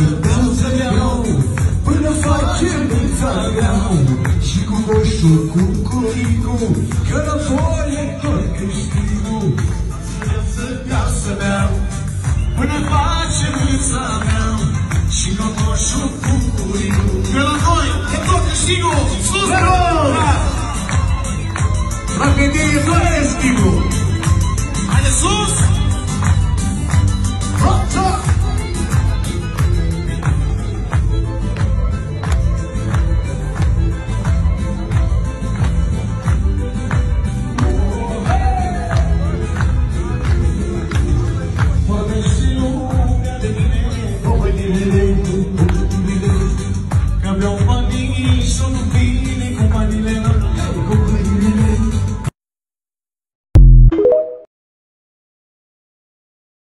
Cântăm să iau Până facem în mea Și cu moșul, cu curicul Că la foie tot câștigul. Să beau, să beau Până facem vița mea Și cu moșul, cu curicul Că la noi e tot câștigul. Sus, Bravo! La pedire, fără schimbul direito, campeão